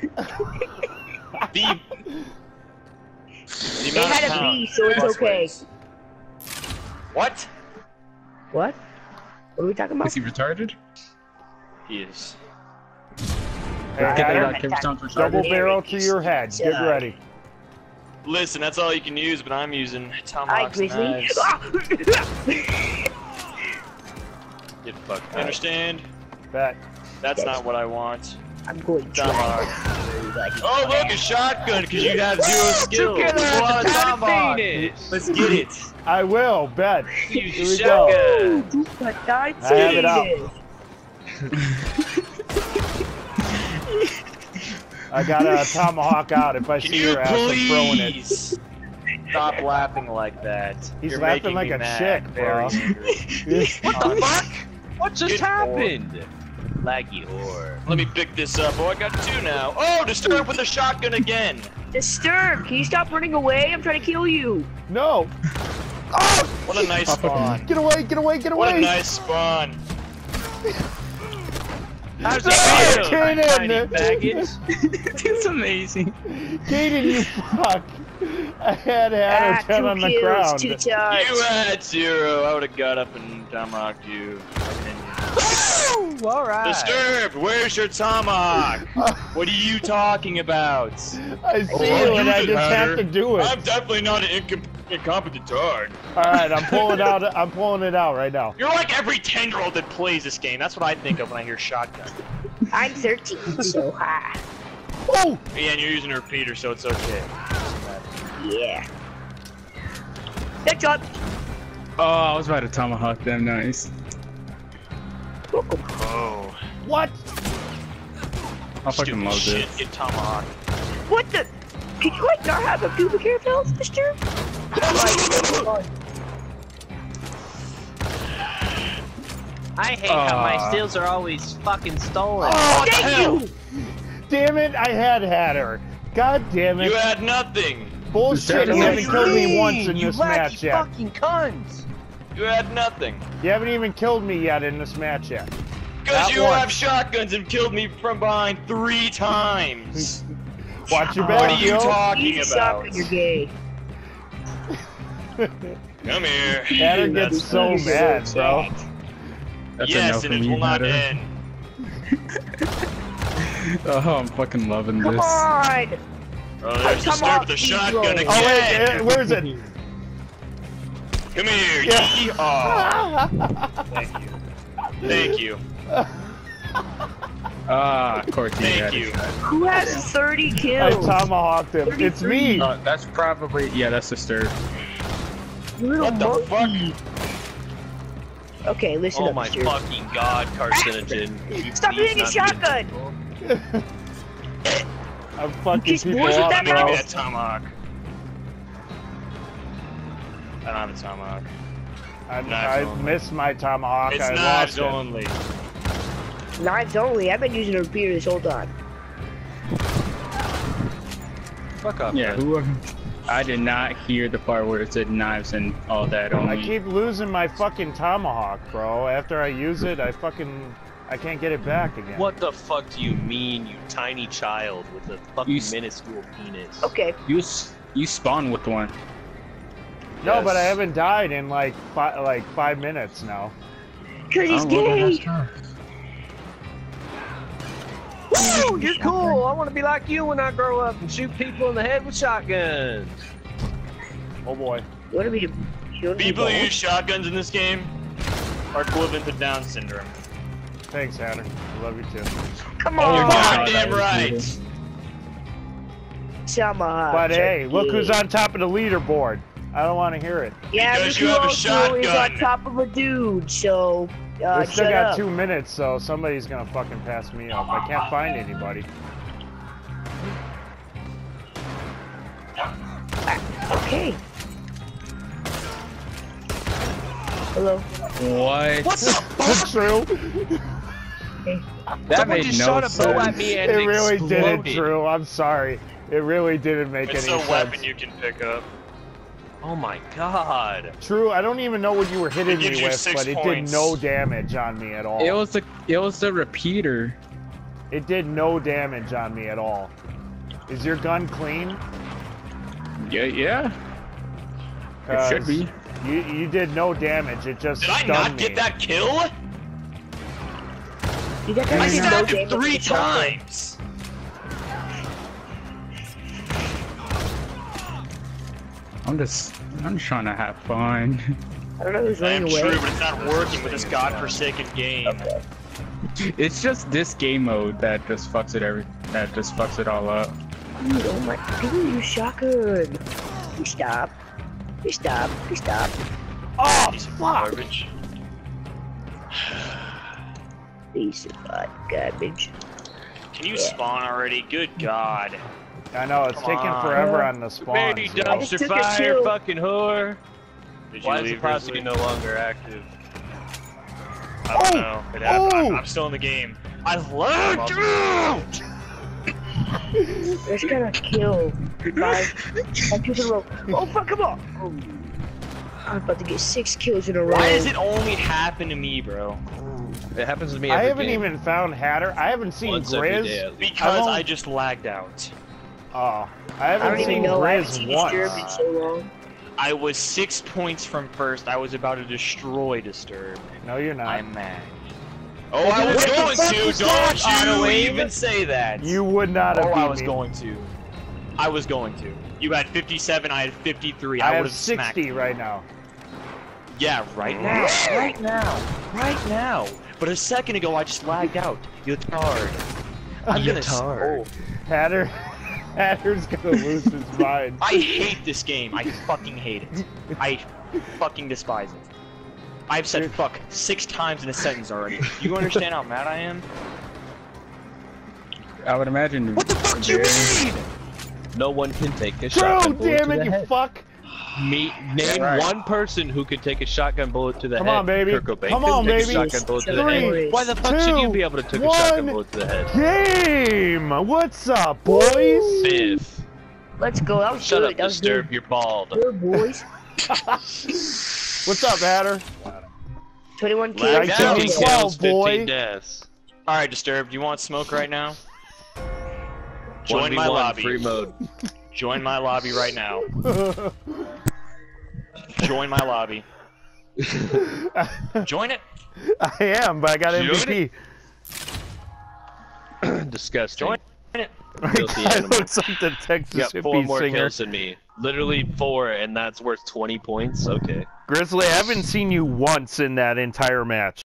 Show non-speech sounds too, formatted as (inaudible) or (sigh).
The, (laughs) the They had of a B, so it's okay. weights. What? What? What are we talking about? Is he retarded? He is. Hey, Right. Get Tanner, that Kim Stone's double barrel to your head. Get Uh, ready. Listen, that's all you can use, but I'm using Hi, tomahawks Grizzly. knives. Ah! Get fucked. Understand? Bet. That's not what I want. I'm going to Tomahawk. Oh, look, a shotgun, because you have zero (laughs) skill. Together, You a tomahawk. Let's get it. I will. Bet. Here we go. shotgun. But I I have it out. (laughs) I got a (laughs) tomahawk out. If I Can see you your ass, I'm throwing it. stop laughing like that? He's You're laughing like a mad, chick, bro. What the fuck? What just Good happened? Laggy whore. Let me pick this up. Oh, I got two now. Oh, disturb with a shotgun again. Disturb, can you stop running away? I'm trying to kill you. No. Oh, what a nice spawn. Get away. Get away. Get away. What a nice spawn. How's it feel? Kaden. Tiny faggots? (laughs) it's amazing. Kaden, you (laughs) fuck. I had had Ah, her 10 two on the kills, ground. two charge. You had zero. I would have got up and tomahawked you. Woo! Alright. Disturbed, where's your tomahawk? What are you talking about? I see oh, you, and I just have to do it. I'm definitely not an incom- incompetent dog. All right, I'm pulling out. I'm pulling it out right now. You're like every 10 year old that plays this game. That's what I think of when I hear shotgun. I'm 13, so high. Oh, Yeah, and you're using a repeater, so it's okay. Yeah. Good job. Oh, I was about to tomahawk them. Nice. Oh. what? I fucking love shit, this. get tomahawk. What the? Can you like not have a pubic hair pills, Disturb? My god. I hate how my Aw. steals are always fucking stolen. Oh, Thank hell. you! Damn it! I had had her. God damn it! You had nothing. Bullshit! You haven't killed me once in you this match yet. fucking cunts. You had nothing. You haven't even killed me yet in this match yet. Because you once. have shotguns and killed me from behind three times. (laughs) Watch your back. what are you yo. talking You suck about? and you're gay. Come here. (laughs) Adam gets That's so nice. mad, bro. That's yes, and it will not end. (laughs) Oh, I'm fucking loving Come this. on! Oh, Come there's Disturb with the shotgun again. Oh wait, eh, where's it? Come here. Yeah. Yeehaw. (laughs) Thank you. Thank you. (laughs) Ah, of course Thank you. Who has 30 kills? I kills? tomahawked him. It's me. Uh, that's probably yeah. That's disturbed. You What the monkey. fuck? Okay, listen Oh up, Oh my fucking god, carcinogen. Stop Please hitting a shotgun! (laughs) I'm fucking Kiss people boys with up, that Give me that tomahawk. I don't have a tomahawk. I, Knives I only. missed my tomahawk. It's I knives lost it. only. Knives only. I've been using a repeater this whole time. Fuck up. Yeah. man. Who? I did not hear the part where it said knives and all that. only. I keep losing my fucking tomahawk, bro. After I use it, I fucking I can't get it back again. What the fuck do you mean, you tiny child with a fucking You minuscule penis? Okay. You you spawn with one. No, but I haven't died in like fi- like five minutes now. Cause he's Oh, well, then gay! that's tough. Woo, you're cool. I want to be like you when I grow up and shoot people in the head with shotguns. Oh boy. You want me to kill People who people? use shotguns in this game are equivalent to Down syndrome. Thanks, Hatter. I love you too. Come Oh, You're on! Goddamn that right. was Tomahawk. But hey, look who's on top of the leaderboard. I don't want to hear it. Yeah, Because look you have a also is on top of a dude, so uh, we still got up. two minutes, so somebody's gonna fucking pass me up. I can't find anybody. Okay. Hello. What? What (laughs) the It's true. That Someone made just no shot a bow sense. at me and It really exploded. didn't true. I'm sorry. It really didn't make It's any a sense. weapon you can pick up. Oh my god. True. I don't even know what you were hitting me with, six but it did no damage on me at all. It was the it was the repeater. It did no damage on me at all. Is your gun clean? Yeah, yeah. It should 'Cause be. You you did no damage. It just Did I stunned not me. get that kill? Dude, that I guy did stabbed him three times. I'm just, I'm just trying to have fun. I don't know who's I am running true, but it's not working with this godforsaken game. It's just this game mode that just fucks it every, that just fucks it all up. Dude, oh my, people use shotgun. Please stop. You stop. You stop. Oh Piece of fuck! garbage. Piece of hot garbage. Can you spawn already? Good God. I know it's Come taking on. forever on the spawn. Baby yo. I just dumpster fire, fucking whore. Did you Why is the Plasky no longer active? I don't Oh! know. It happened. I'm, Oh! I'm still in the game. I lagged out! (laughs) I just gotta kill five, five kills in a. Oh fuck, come on! Oh. I'm about to get six kills in a row. Why does it only happen to me, bro? It happens to me I haven't game. even found Hatter. I haven't seen Once Grizz. day. Because won't- I just lagged out. Oh, I I haven't don't even seen know. I haven't Grizz seen Disturbed in once. so long. I was six points from first. I was about to destroy Disturb. No, you're not. I'm mad. Oh, I was What going to. was? Don't you Auto-aim? even say that. You would not have Oh, beat I was me. going to. I was going to. You had 57. I had 53. I I, would have have smacked. 60 right now. Yeah, right now. right now. Right now. But a second ago, I just lagged out. You tard. I'm gonna. s- Yatard. Oh, Hatter, (laughs) Hatter's gonna lose his (laughs) mind. I hate this game. I fucking hate it. I fucking despise it. I've said Dude. fuck six times in a sentence already. You understand how mad I am? I would imagine. What the fuck do you mean? No one can take a Bro, shotgun bullet damn it, you head. fuck! Me, name Right. one person who could take a shotgun bullet to the Come head. on, baby. Kurt Cobain Come on, baby. A shotgun bullet to the Three, head. Why the fuck should you two, be able to take a one. shotgun bullet to the head? Game! What's up, boys? Fifth. Let's go. That was Shut good. up, that was Disturb. good. You're bald. Good boys. (laughs) What's up, Hatter? 21 kills. Lag Like down. 15 kills, kills, 15 boy. deaths. All right, disturbed. You want smoke right now? Join my lobby. Free mode. (laughs) Join my lobby right now. (laughs) Join my lobby. (laughs) Join it. I am, but I got Join MVP. (clears throat) Disgusting. Join it. Filthy (laughs) I animal. look like the Texas You got four more singer. kills than me. Literally four, and that's worth 20 points? Okay. Grizzly, I haven't seen you once in that entire match.